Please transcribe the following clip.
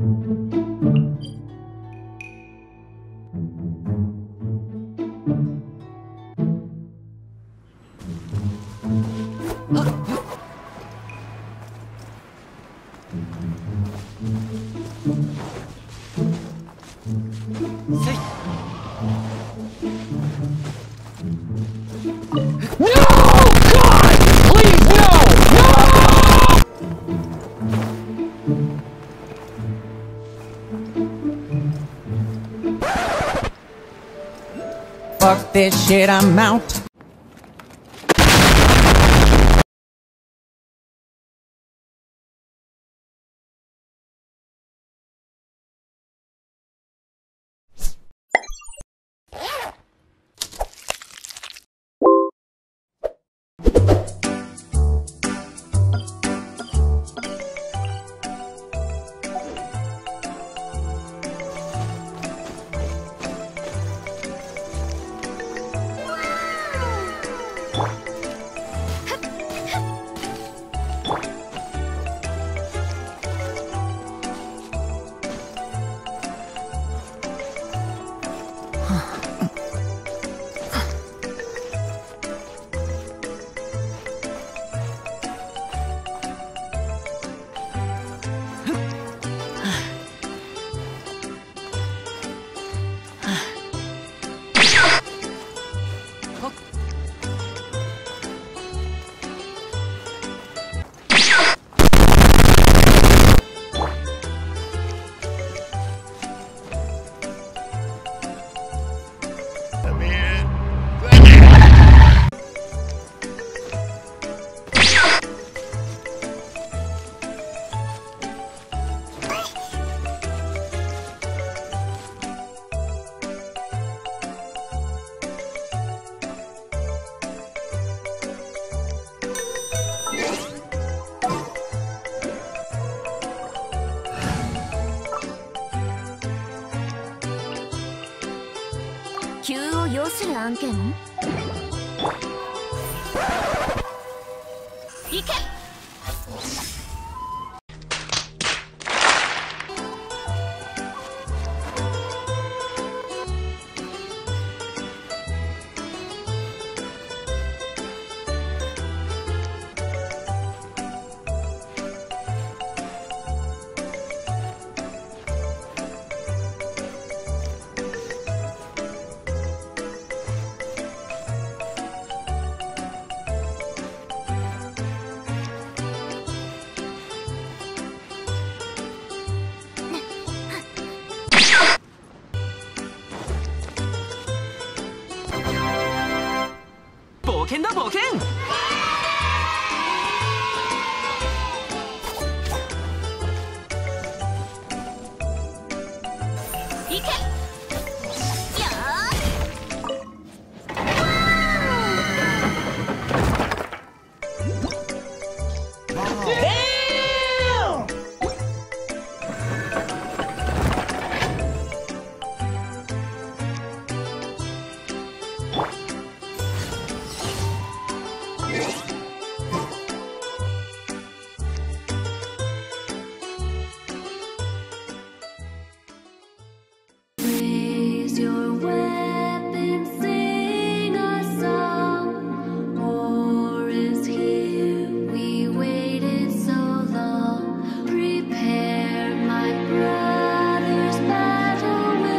아! Fuck this shit, I'm out. “急を要する案件？行け！険だ冒険。け。